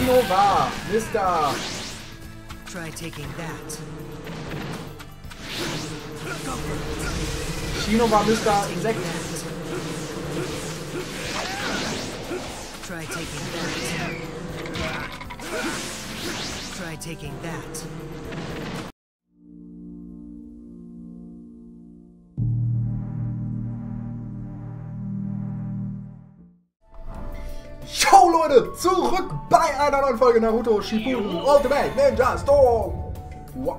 Shino war Mr. Try taking that. Shino war Mr. Insekt. Try taking that. Try taking that. Leute, zurück bei einer neuen Folge Naruto Shippuden Ultimate Ninja Storm. Wow.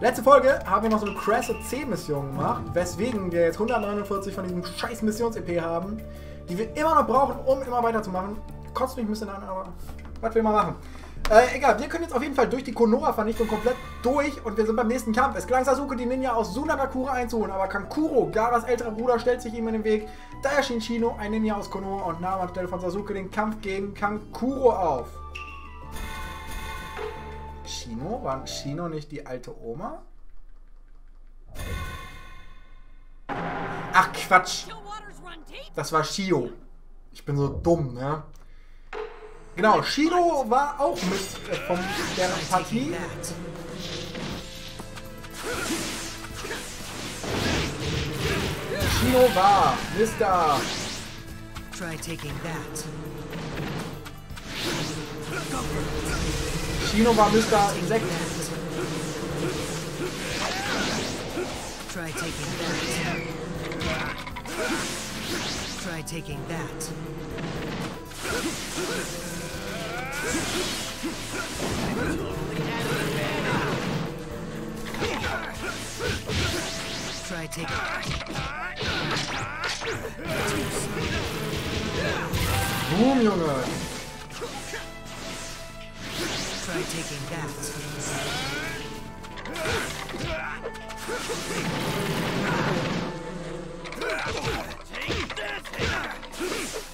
Letzte Folge haben wir noch so eine krasse 10-Mission gemacht, weswegen wir jetzt 149 von diesem scheiß Missions-EP haben, die wir immer noch brauchen, um immer weiterzumachen. Kotzt mich ein bisschen an, aber was will man machen? Äh, egal, wir können jetzt auf jeden Fall durch die Konoha-Vernichtung komplett durch und wir sind beim nächsten Kampf. Es gelang Sasuke, die Ninja aus Sunagakure einzuholen, aber Kankuro, Garas älterer Bruder, stellt sich ihm in den Weg. Da erschien Shino, ein Ninja aus Konoha, und nahm anstelle von Sasuke den Kampf gegen Kankuro auf. Shino? War Shino nicht die alte Oma? Ach Quatsch, das war Shio. Ich bin so dumm, ne? Genau, Shino war auch mit äh, von der Partie. Shino war Mr. Try taking that. Shino war Mr. Insekt. Try taking that. Try taking that. Try taking Boom, Junge. try taking that. Try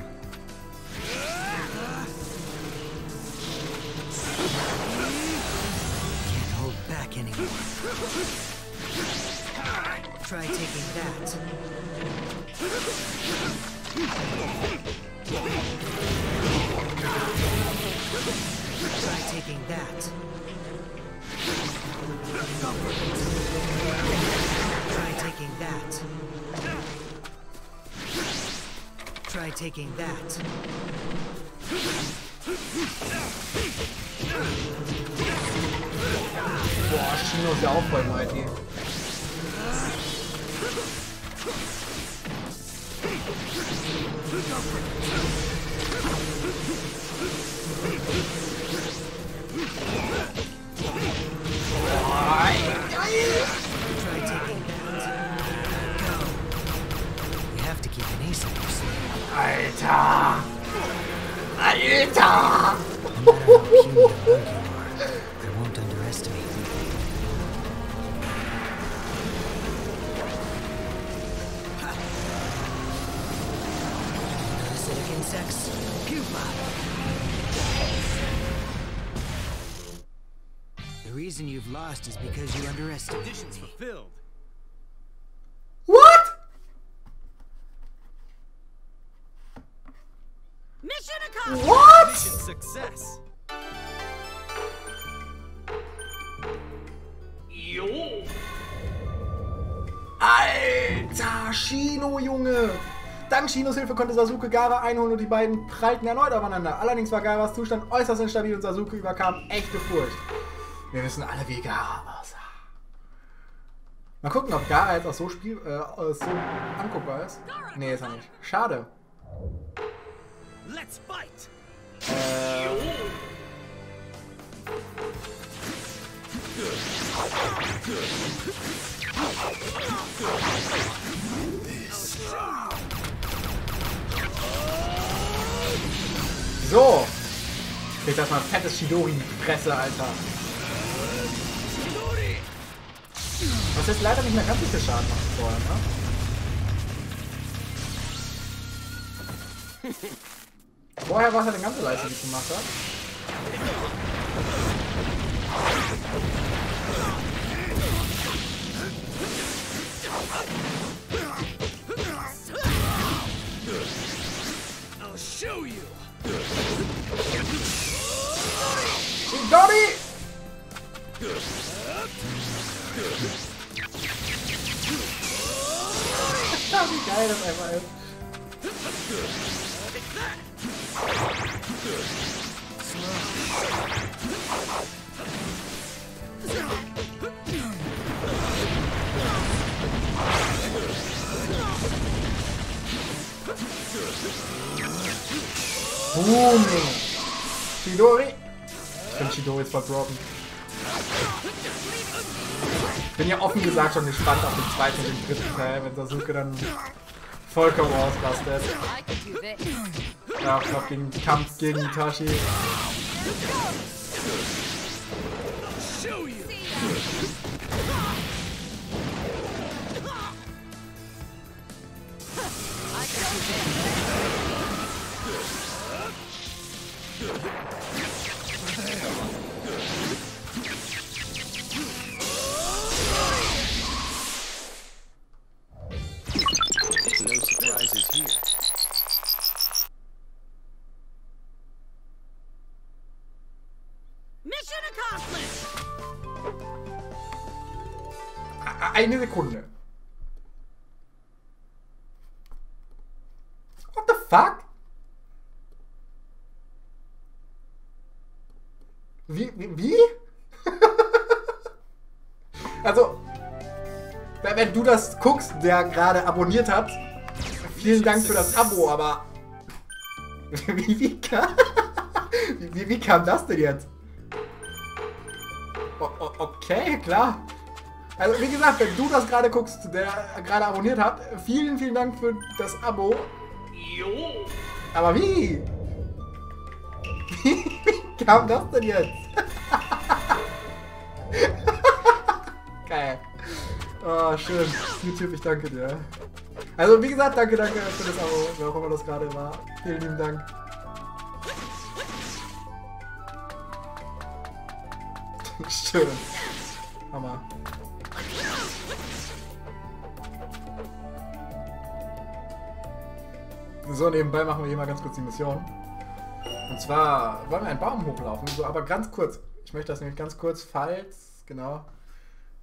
Try taking that. Try taking that. Try taking that. Try taking that. Boah, Shino ist ja auch voll mighty. Try lost is because you underestimated Conditions fulfilled. What? Mission accomplished! What? Mission success. Alter, Shino, Junge! Dank Shinos Hilfe konnte Sasuke Gara einholen und die beiden prallten erneut aufeinander. Allerdings war Garas Zustand äußerst instabil und Sasuke überkam echte Furcht. Wir wissen alle, wie Gara aussah. Mal gucken, ob Gara jetzt auch so, spiel äh, so anguckbar ist. Nee, ist er nicht. Schade. Let's fight. Äh, So. Kriegt das mal fettes Shidori in die Fresse, Alter. Das ist leider nicht mehr ganz so viel Schaden macht wie vorher, ne? Vorher war es ja eine ganze Leiste, die ich gemacht habe. I'll show you. Das einfach ist. Boom! Chidori! Ich finde Chidori ist voll broken. Bin ja offen gesagt schon gespannt auf den zweiten und den dritten Teil, wenn Sasuke dann vollkommen ausrastet. Ja, ich glaube gegen Kampf gegen Itachi. Eine Sekunde. What the fuck? Wie? Wie? also, wenn du das guckst, der gerade abonniert hat, vielen Dank für das Abo, aber wie, wie, kam, wie, wie, kam das denn jetzt? O okay, klar. Also wie gesagt, wenn du das gerade guckst, der gerade abonniert hat, vielen, vielen Dank für das Abo. Aber wie? Wie kam das denn jetzt? Geil. Oh, schön. YouTube, ich danke dir. Also wie gesagt, danke, danke für das Abo, wer auch immer das gerade war. Vielen lieben Dank. Schön. So, nebenbei machen wir hier mal ganz kurz die Mission. Und zwar wollen wir einen Baum hochlaufen, so, aber ganz kurz. Ich möchte das nämlich ganz kurz, falls, genau.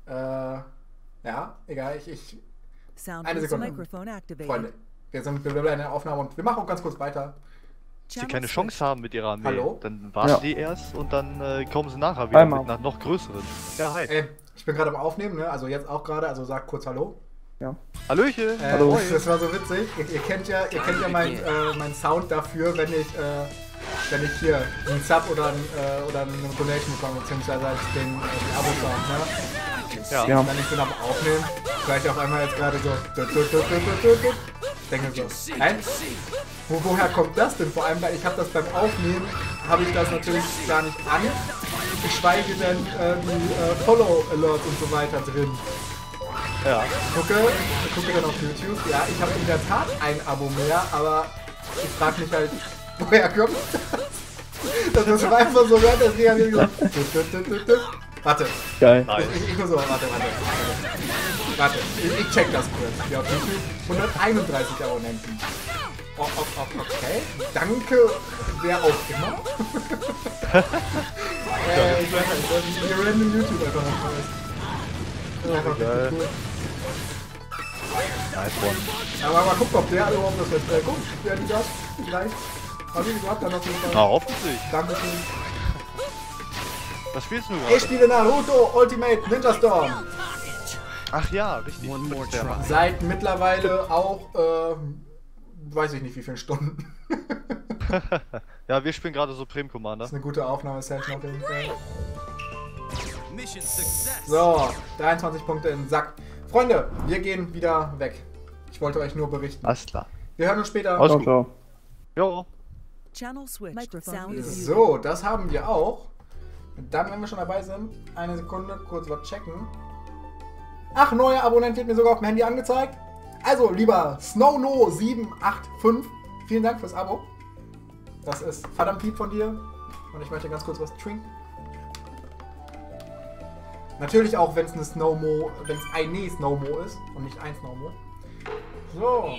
Äh, ja, egal, ich, ich Sound Eine Sekunde. Freunde, wir sind wir bleiben in der Aufnahme und wir machen auch ganz kurz weiter. sie keine Chance haben mit ihrer Armee, Hallo? dann warten Ja. die erst und dann äh, kommen sie nachher wieder Einmal. mit einer noch größeren. Ja, hi. Ey, ich bin gerade am Aufnehmen, ne? Also jetzt auch gerade, also sag kurz Hallo. Hallöchen! Äh, Hallo. Das war so witzig. Ihr, ihr kennt ja, ihr kennt ja meinen äh, mein Sound dafür, wenn ich, äh, wenn ich hier einen Sub oder, ein, äh, oder eine Donation bekomme, beziehungsweise als den, äh, Abo-Sound, ne? Ja. Ja. Und wenn ich bin am Aufnehmen, ich auf einmal jetzt gerade so. tut. Denke so, nein, wo, woher kommt das denn? Vor allem, weil ich habe das beim Aufnehmen, habe ich das natürlich gar nicht an, geschweige denn äh, die äh, Follow-Alerts und so weiter drin. Ja. Gucke, gucke dann auf YouTube, ja, ich habe in der Tat ein Abo mehr, aber ich frage mich halt, woher kommt das? Das ist einfach so, hört das Ding wie gesagt. tut, tut, tut, tut, tut. Warte, Geil. Ich, ich muss so, warte, warte. Warte, ich, ich check das kurz. Ja, auf YouTube 131 Abonnenten. Oh, oh, oh, okay, danke, wer auch immer. äh, ich weiß nicht, das ist die random YouTube einfach. Einfach Geil. richtig cool. Nice one. Aber mal gucken, ob der überhaupt das jetzt äh, guckt. Wer die das? Vielleicht. Aber wie gesagt, dann auf jeden Fall. Na, hoffentlich. Dankeschön. Was spielst du Ich gerade? spiele Naruto Ultimate Ninja Storm. Ach ja, richtig. One more Der try. Seit mittlerweile auch, äh, weiß ich nicht wie viele Stunden. Ja, wir spielen gerade Supreme Commander. Das ist eine gute Aufnahmesession auf jeden Fall. So, 23 Punkte in den Sack. Freunde, wir gehen wieder weg. Ich wollte euch nur berichten. Alles klar. Wir hören uns später. Ciao, ciao. Jo. So, das haben wir auch. Dann, wenn wir schon dabei sind, eine Sekunde, kurz was checken. Ach, neuer Abonnent wird mir sogar auf dem Handy angezeigt. Also, lieber SnowNo785, vielen Dank fürs Abo. Das ist verdammt lieb von dir. Und ich möchte ganz kurz was trinken. Natürlich auch, wenn es eine Snowmo, wenn es eine Snowmo ist und nicht ein Snowmo. So.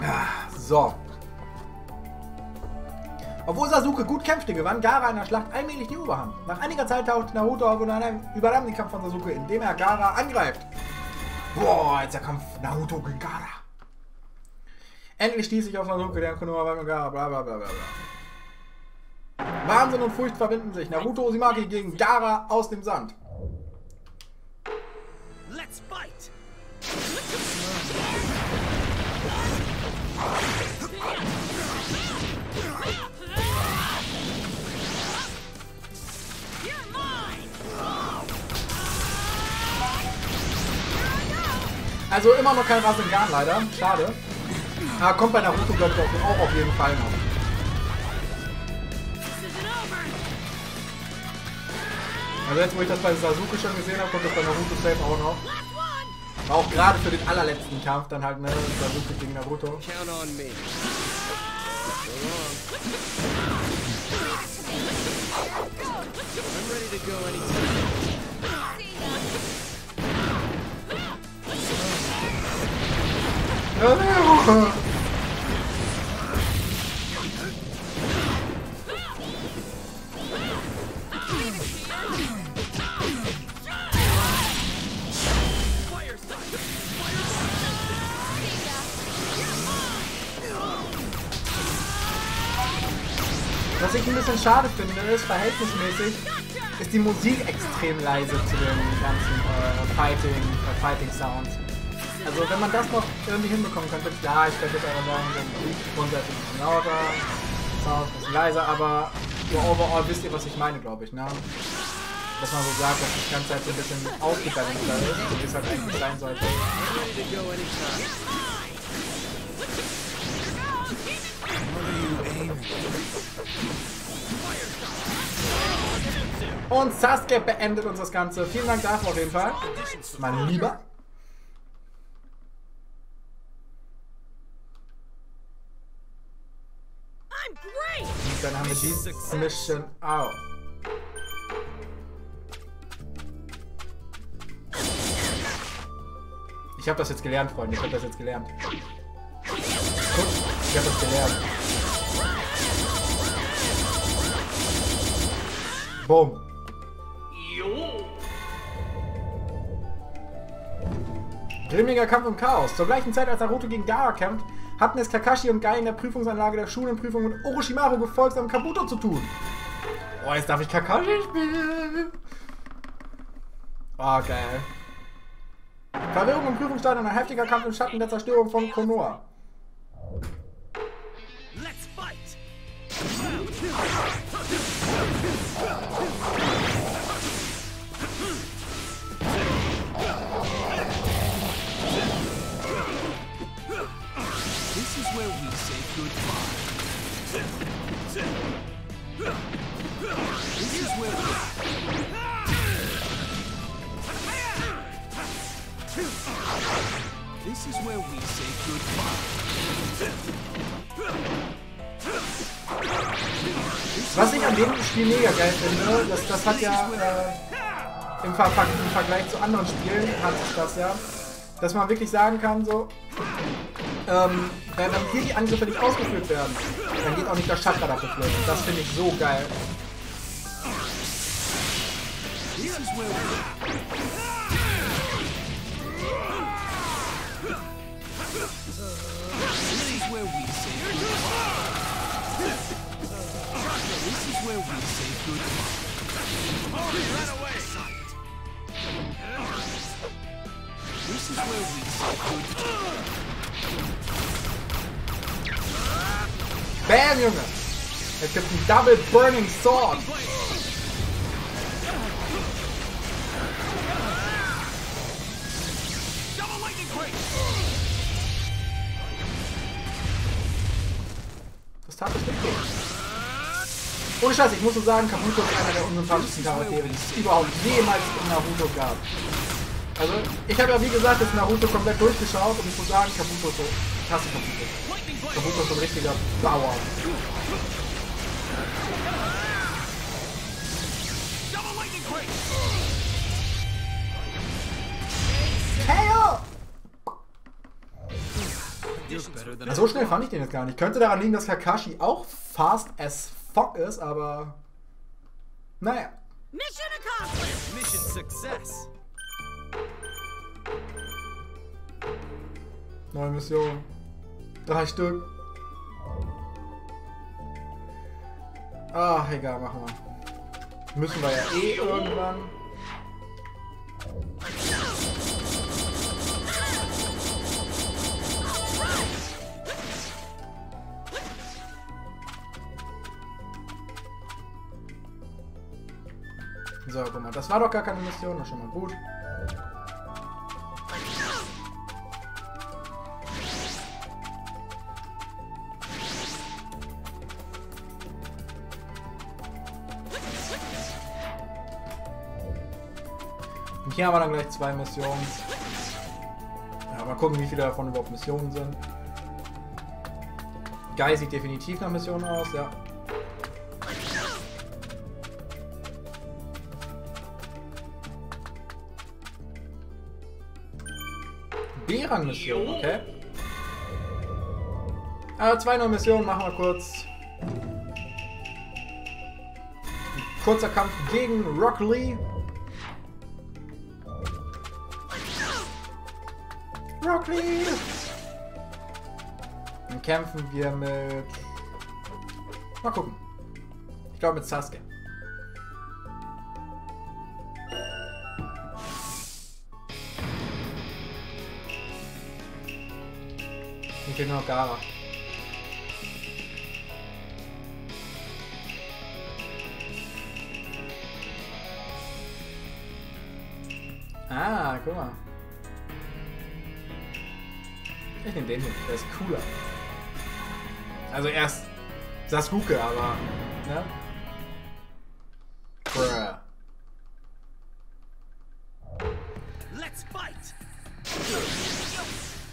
Ah, So. Obwohl Sasuke gut kämpfte, gewann Gara in der Schlacht allmählich die Oberhand. Nach einiger Zeit taucht Naruto auf und einem- übernahm den Kampf von Sasuke, indem er Gara angreift. Boah, jetzt der Kampf Naruto gegen Gara. Endlich stieß ich auf Sasuke, der Konoha war mit Gara, bla bla bla bla. Wahnsinn und Furcht verbinden sich. Naruto Uzumaki gegen Gara aus dem Sand. Also immer noch kein Rasengan leider. Schade. Aber kommt bei Naruto, glaube ich, auch- auf jeden Fall noch. Also jetzt, wo ich das bei Sasuke schon gesehen habe, kommt das bei Naruto safe auch noch. War auch gerade für den allerletzten Kampf dann halt, ne? Sasuke gegen Naruto. Count on me. Was ich ein bisschen schade finde, ist, verhältnismäßig ist die Musik extrem leise zu den ganzen äh, Fighting, äh, Fighting Sounds. Also wenn man das noch irgendwie hinbekommen könnte, klar, ich könnte jetzt aber sagen, so grundsätzlich ein bisschen lauter, ein bisschen leiser, aber so overall wisst ihr, was ich meine, glaube ich, ne? Dass man so sagt, dass das ganze Zeit so ein bisschen ausgebalanced ist, so wie es halt eigentlich sein sollte. Und Sasuke beendet uns das Ganze. Vielen Dank dafür auf jeden Fall. Mein Lieber. I'm great! Und dann haben wir die Mission auch. Ich habe das jetzt gelernt, Freunde. Ich habe das jetzt gelernt. Gut, ich habe das gelernt. Boom. Grimmiger Kampf im Chaos. Zur gleichen Zeit, als Naruto gegen Gaara kämpft, hatten es Kakashi und Gai in der Prüfungsanlage der Schulenprüfung mit Orochimaru gefolgsam Kabuto zu tun. Oh, jetzt darf ich Kakashi spielen. Oh, geil. Verwirrung im Prüfungsstadion, ein heftiger Kampf im Schatten der Zerstörung von Konoha. Mega geil finde, das, das hat ja äh, im, Ver im Vergleich zu anderen Spielen hat das ja, dass man wirklich sagen kann, so, ähm, wenn hier die Angriffe nicht ausgeführt werden, dann geht auch nicht der Chakra dafür flöten. Das finde ich so geil. This where we say goodbye. Oh, he ran away! This is where we say goodbye. Bam, Junge! Jetzt gibt's einen Double Burning Sword! Was tat das? Ohne Scheiß, ich muss so sagen, Kabuto ist einer der unsympathischsten Charaktere, die es überhaupt jemals in Naruto gab. Also, ich habe ja wie gesagt das Naruto komplett durchgeschaut und ich muss sagen, Kabuto ist so. Ich hasse Kabuto. Kabuto ist so ein richtiger Bauer. KO! So schnell fand ich den jetzt gar nicht. Könnte daran liegen, dass Kakashi auch fast as fuck ist, aber. Naja. Mission accomplished! Mission success! Neue Mission. Drei Stück. Ah, egal, machen wir. Müssen wir ja eh irgendwann. Das war doch gar keine Mission, das ist schon mal gut. Und hier haben wir dann gleich zwei Missionen. Ja, mal gucken, wie viele davon überhaupt Missionen sind. Guy sieht definitiv nach Missionen aus, ja. B-Rang-Mission, okay. Äh, zwei neue Missionen, machen wir kurz. Kurzer Kampf gegen Rock Lee. Rock Lee! Dann kämpfen wir mit... Mal gucken. Ich glaube mit Sasuke. Noch Gara. Ah, guck mal. Ich nehme den hier, der ist cooler. Also erst Sasuke, aber. Ne? Let's fight!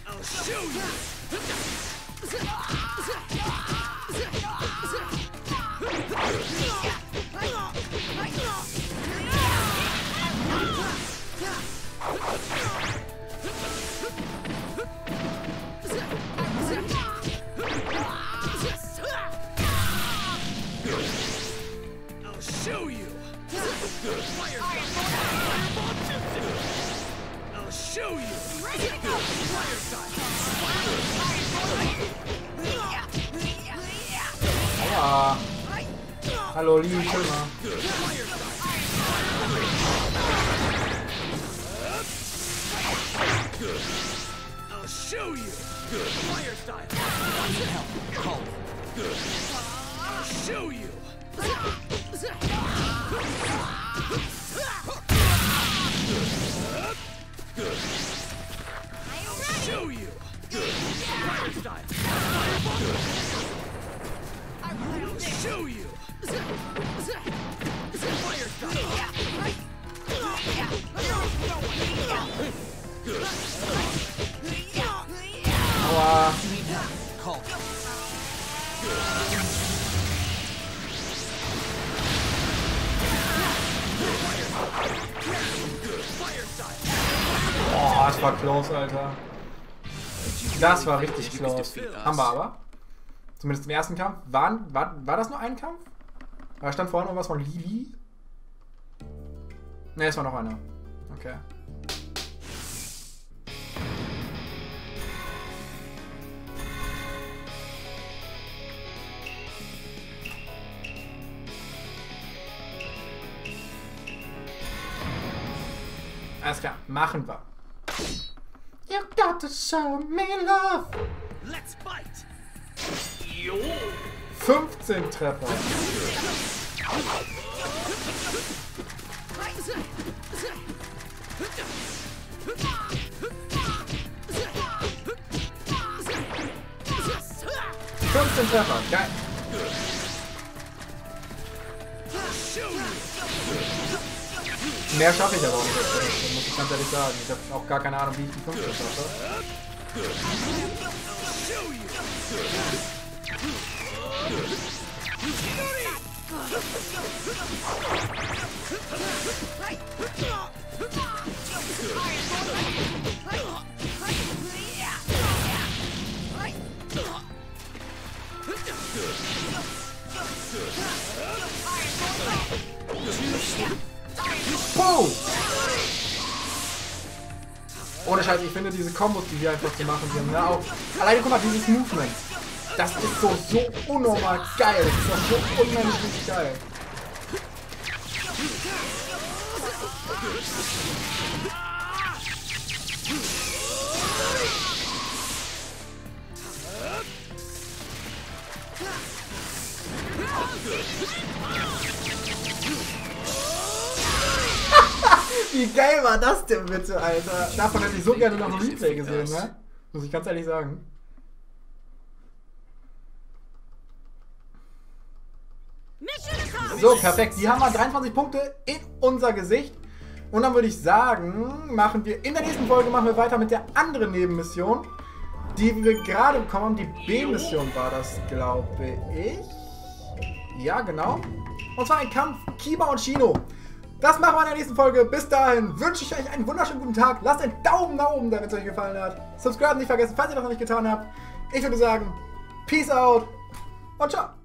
I'll show you! すいません! War close, Alter. Das war richtig close. Haben wir aber. Zumindest im ersten Kampf. War, war, war das nur ein Kampf? Da stand vorhin noch was von Lili. Ne, es war noch einer. Okay. Alles klar, machen wir. To show me love. Let's fight! 15 Treffer. Fünfzehn Treffer, geil. Mehr schaffe ich aber auch nicht, muss ich ganz ehrlich sagen. Ich habe auch gar keine Ahnung, wie ich die 5 Stunden schaffe. Puh! Scheiß, ich finde diese Kombos, die wir einfach zu machen sind, ja auch. Alleine guck mal, dieses Movement. Das ist so, so unnormal geil. Das ist doch so unmenschlich geil. Wie geil war das denn bitte, Alter? Davon hätte ich so gerne noch ein Replay gesehen, ne? Muss ich ganz ehrlich sagen. So, perfekt. Die haben wir 23 Punkte in unser Gesicht. Und dann würde ich sagen, machen wir in der nächsten Folge machen wir weiter mit der anderen Nebenmission, die wir gerade bekommen haben. Die B-Mission war das, glaube ich. Ja, genau. Und zwar ein Kampf Kiba und Shino. Das machen wir in der nächsten Folge. Bis dahin wünsche ich euch einen wunderschönen guten Tag. Lasst einen Daumen nach oben da, wenn es euch gefallen hat. Subscribe nicht vergessen, falls ihr das noch nicht getan habt. Ich würde sagen, Peace out und ciao.